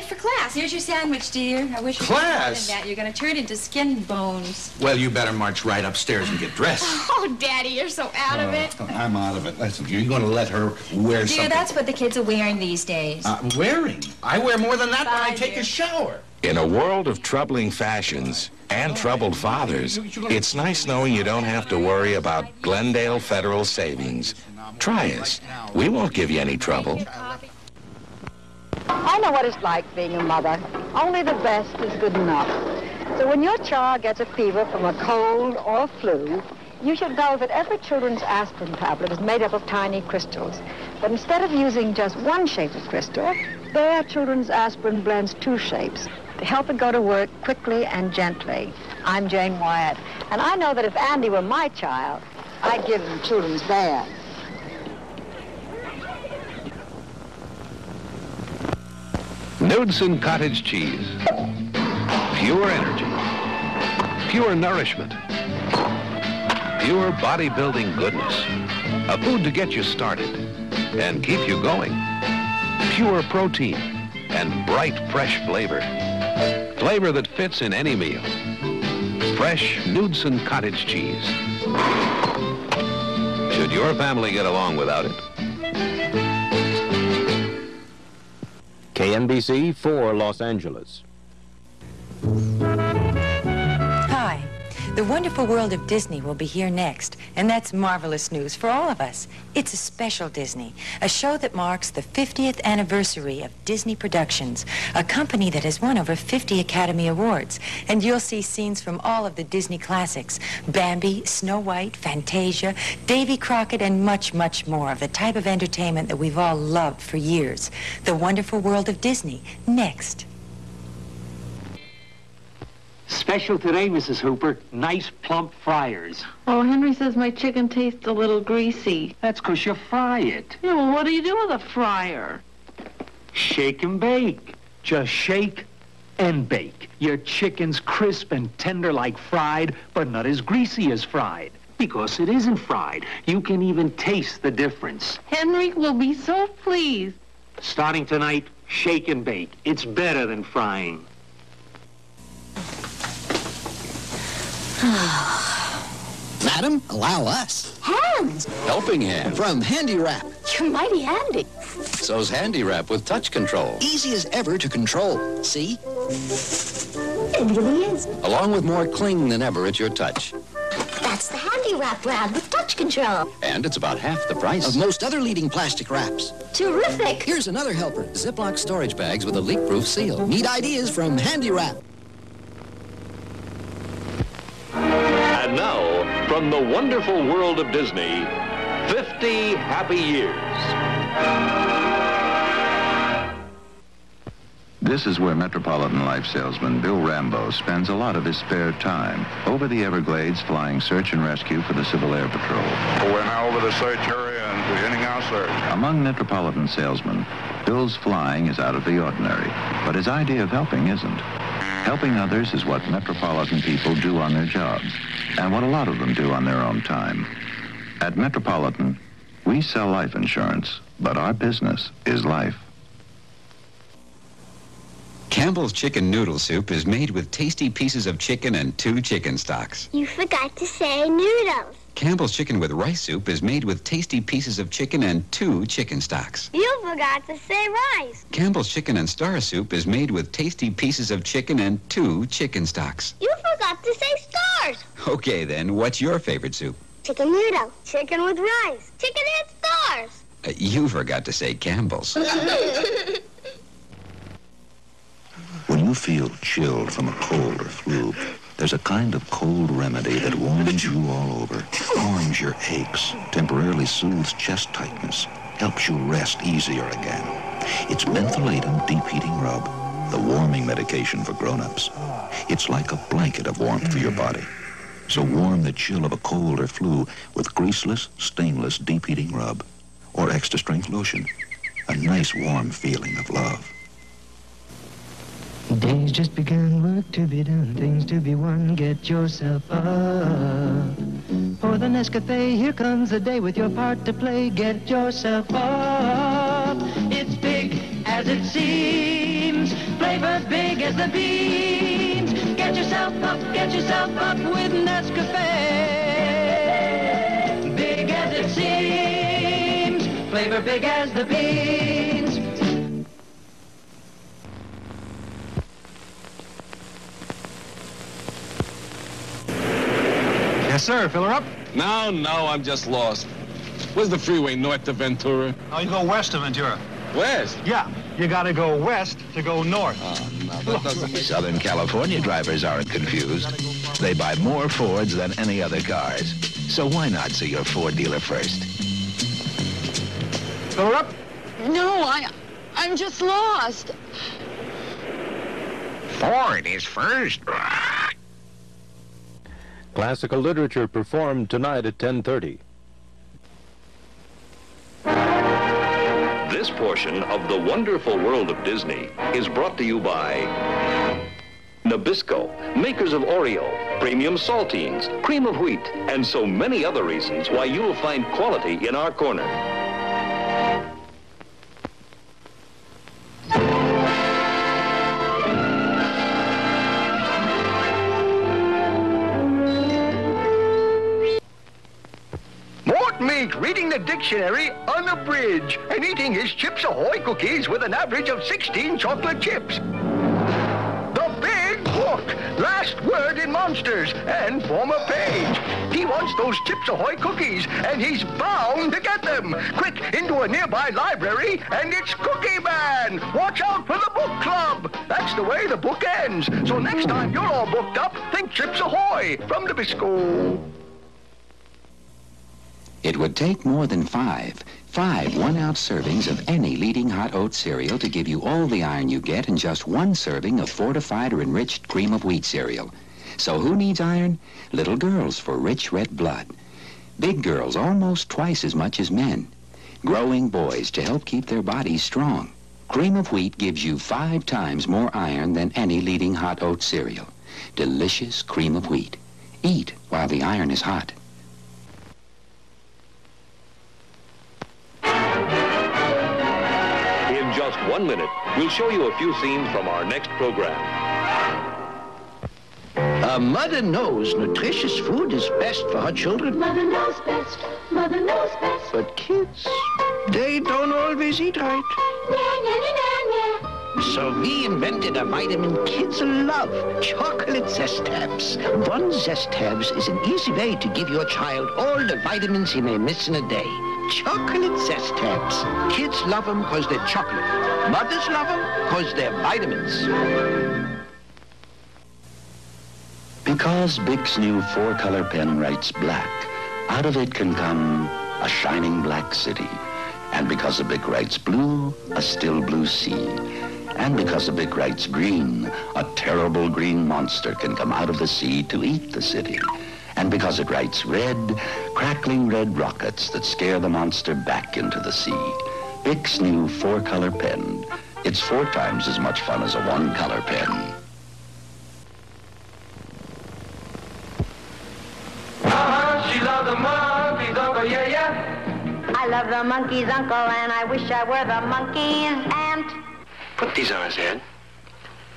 late for class. Here's your sandwich, dear. I wish you Class? did more than that. You're going to turn into skin bones. Well, you better march right upstairs and get dressed. Oh, Daddy, you're so out of it. Oh, I'm out of it. Listen, you're going to let her wear Dear, something. that's what the kids are wearing these days. Uh, wearing? I wear more than that when I take dear. a shower. In a world of troubling fashions and troubled fathers, it's nice knowing you don't have to worry about Glendale Federal Savings. Try us. We won't give you any trouble. I know what it's like being a mother. Only the best is good enough. So when your child gets a fever from a cold or flu, you should know that every children's aspirin tablet is made up of tiny crystals. But instead of using just one shape of crystal, Bayer children's aspirin blends two shapes to help it go to work quickly and gently. I'm Jane Wyatt, and I know that if Andy were my child, I'd give him children's bath. Knudsen cottage cheese. Pure energy. Pure nourishment. Pure bodybuilding goodness. A food to get you started and keep you going. Pure protein and bright, fresh flavor. Flavor that fits in any meal. Fresh Knudsen cottage cheese. Should your family get along without it? KNBC for Los Angeles. The wonderful world of Disney will be here next, and that's marvelous news for all of us. It's a special Disney, a show that marks the 50th anniversary of Disney Productions, a company that has won over 50 Academy Awards. And you'll see scenes from all of the Disney classics, Bambi, Snow White, Fantasia, Davy Crockett, and much, much more of the type of entertainment that we've all loved for years. The wonderful world of Disney, next. Special today, Mrs. Hooper, nice plump fryers. Oh, Henry says my chicken tastes a little greasy. That's 'cause you fry it. Yeah, well, what do you do with a fryer? Shake and bake. Just shake and bake. Your chicken's crisp and tender like fried, but not as greasy as fried. Because it isn't fried. You can even taste the difference. Henry will be so pleased. Starting tonight, shake and bake. It's better than frying. Madam, allow us. Hands! Helping hand. From Handi-Wrap. You're mighty handy. So's Handi-Wrap with touch control. Easy as ever to control. See? It really is. Along with more cling than ever at your touch. That's the Handi-Wrap brand with touch control. And it's about half the price of most other leading plastic wraps. Terrific. Here's another helper. Ziploc storage bags with a leak-proof seal. Neat ideas from Handi-Wrap. From the wonderful world of Disney, 50 happy years. This is where Metropolitan Life salesman Bill Rambo spends a lot of his spare time, over the Everglades flying search and rescue for the Civil Air Patrol. We're now over the search area and beginning our search. Among Metropolitan salesmen, Bill's flying is out of the ordinary, but his idea of helping isn't. Helping others is what Metropolitan people do on their jobs, and what a lot of them do on their own time. At Metropolitan, we sell life insurance, but our business is life. Campbell's Chicken Noodle Soup is made with tasty pieces of chicken and two chicken stocks. You forgot to say noodles. Campbell's Chicken with Rice Soup is made with tasty pieces of chicken and two chicken stocks. You forgot to say rice. Campbell's Chicken and Star Soup is made with tasty pieces of chicken and two chicken stocks. You forgot to say stars. Okay, then, what's your favorite soup? Chicken noodle. Chicken with rice. Chicken and stars. Uh, you forgot to say Campbell's. When you feel chilled from a cold or flu, there's a kind of cold remedy that warms you all over, warms your aches, temporarily soothes chest tightness, helps you rest easier again. It's mentholatum deep heating rub, the warming medication for grown-ups. It's like a blanket of warmth for your body. So warm the chill of a cold or flu with greaseless, stainless deep heating rub or extra strength lotion. A nice warm feeling of love. Days just begun, work to be done, things to be won. Get yourself up. For the Nescafe, here comes the day with your part to play. Get yourself up. It's big as it seems. flavor big as the beans. Get yourself up, get yourself up with Nescafe. Big as it seems, flavor big as the beans. Yes, sir. Fill her up. No, no, I'm just lost. Where's the freeway north to Ventura? Oh, you go west of Ventura. West? Yeah, you gotta go west to go north. Oh, no, that doesn't make Southern California drivers aren't confused. They buy more Fords than any other cars. So why not see your Ford dealer first? Fill her up. No, I, I'm just lost. Ford is first. Classical literature performed tonight at 10:30. This portion of the wonderful world of Disney is brought to you by Nabisco, makers of Oreo, premium saltines, cream of wheat, and so many other reasons why you'll find quality in our corner. Dictionary on the bridge and eating his Chips Ahoy cookies with an average of 16 chocolate chips. The Big Hook, last word in Monsters, and former page. He wants those Chips Ahoy cookies, and he's bound to get them. Quick, into a nearby library, and it's Cookie Man. Watch out for the book club. That's the way the book ends. So next time you're all booked up, think Chips Ahoy from Nabisco. It would take more than five, five one-ounce servings of any leading hot oat cereal to give you all the iron you get in just one serving of fortified or enriched cream of wheat cereal. So who needs iron? Little girls for rich red blood. Big girls almost twice as much as men. Growing boys to help keep their bodies strong. Cream of wheat gives you five times more iron than any leading hot oat cereal. Delicious cream of wheat. Eat while the iron is hot. Just one minute, we'll show you a few scenes from our next program. A mother knows nutritious food is best for her children. Mother knows best. Mother knows best. But kids, they don't always eat right. So we invented a vitamin kids love, chocolate zest tabs. One zest tabs is an easy way to give your child all the vitamins he may miss in a day. Chocolate zest tabs. Kids love them because they're chocolate. Mothers love them because they're vitamins. Because Bic new four-color pen writes black, out of it can come a shining black city. And because a Bic writes blue, a still blue sea. And because a Bic writes green, a terrible green monster can come out of the sea to eat the city. And because it writes red, crackling red rockets that scare the monster back into the sea. Bic's new four-color pen. It's four times as much fun as a one-color pen. She loved the monkeys, Uncle, yeah, yeah. I love the monkey's uncle, and I wish I were the monkey's aunt. Put these on his head.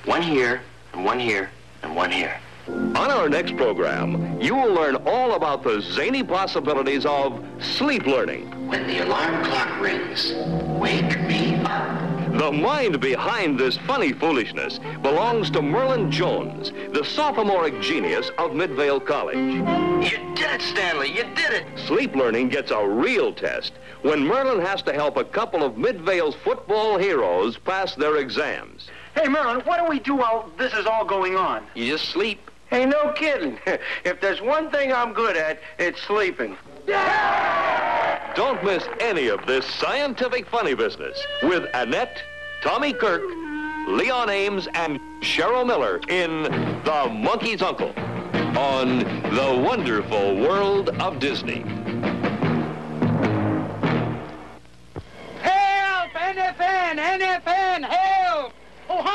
One here, and one here, and one here. On our next program, you will learn all about the zany possibilities of sleep learning. When the alarm clock rings, wake me up. The mind behind this funny foolishness belongs to Merlin Jones, the sophomoric genius of Midvale College. You did it, Stanley. You did it. Sleep learning gets a real test when Merlin has to help a couple of Midvale's football heroes pass their exams. Hey, Merlin, what do we do while this is all going on? You just sleep. Hey, no kidding. if there's one thing I'm good at, it's sleeping. Don't miss any of this scientific funny business with Annette, Tommy Kirk, Leon Ames, and Cheryl Miller in The Monkey's Uncle on The Wonderful World of Disney. Help! NFN! NFN! Help!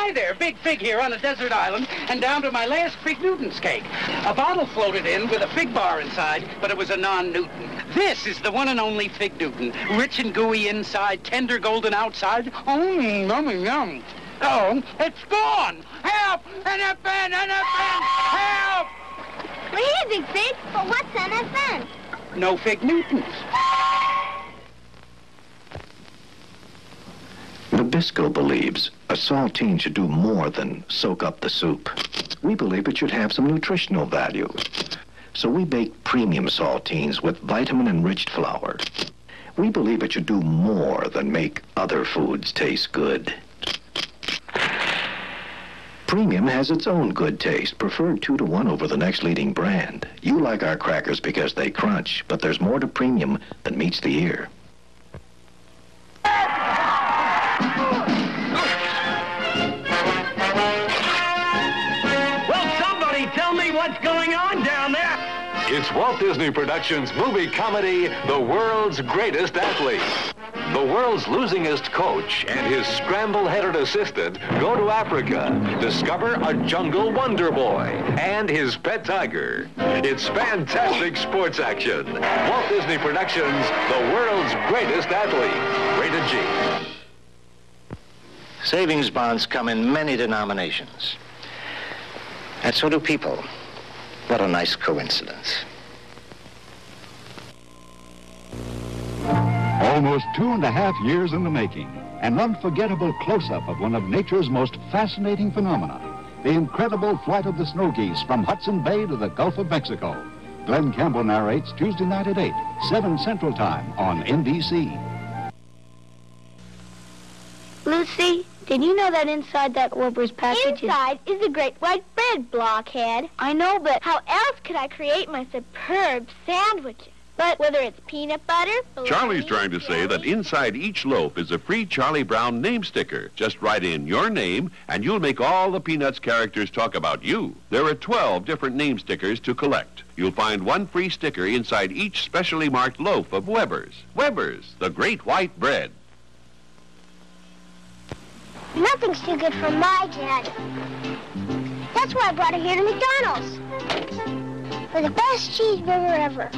Hi there. Big Fig here on a desert island, and down to my last Fig Newton's cake. A bottle floated in with a fig bar inside, but it was a non-Newton. This is the one and only Fig Newton. Rich and gooey inside, tender golden outside. Oh, yummy, yum. Oh, it's gone! Help! NFN! NFN! Help! We're here, Big Fig, but what's NFN? No fig Newtons. Nabisco believes a saltine should do more than soak up the soup. We believe it should have some nutritional value. So we bake premium saltines with vitamin-enriched flour. We believe it should do more than make other foods taste good. Premium has its own good taste, preferred two to one over the next leading brand. You like our crackers because they crunch, but there's more to premium than meets the ear. It's Walt Disney Productions movie comedy, The World's Greatest Athlete. The world's losingest coach and his scramble-headed assistant go to Africa, discover a jungle wonder boy and his pet tiger. It's fantastic sports action. Walt Disney Productions, The World's Greatest Athlete. Rated G. Savings bonds come in many denominations. And so do people. What a nice coincidence. Almost two and a half years in the making. An unforgettable close-up of one of nature's most fascinating phenomena. The incredible flight of the snow geese from Hudson Bay to the Gulf of Mexico. Glen Campbell narrates Tuesday night at 8, 7 Central Time on NBC. Lucy, did you know that inside that Weber's package Inside is a great white bread, blockhead. I know, but how else could I create my superb sandwiches? But whether it's peanut butter, Charlie's trying to say that inside each loaf is a free Charlie Brown name sticker. Just write in your name, and you'll make all the Peanuts characters talk about you. There are 12 different name stickers to collect. You'll find one free sticker inside each specially marked loaf of Weber's. Weber's, the great white bread. Nothing's too good for my dad. That's why I brought her here to McDonald's. For the best cheeseburger ever.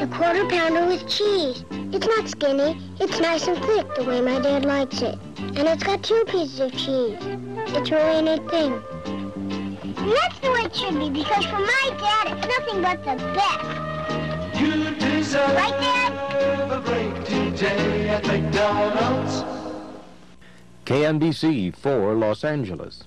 The quarter pounder with cheese. It's not skinny. It's nice and thick the way my dad likes it. And it's got two pieces of cheese. It's really a neat thing. And that's the way it should be because for my dad, it's nothing but the best. You deserve Right, Dad? a break today at McDonald's. KNBC 4 Los Angeles.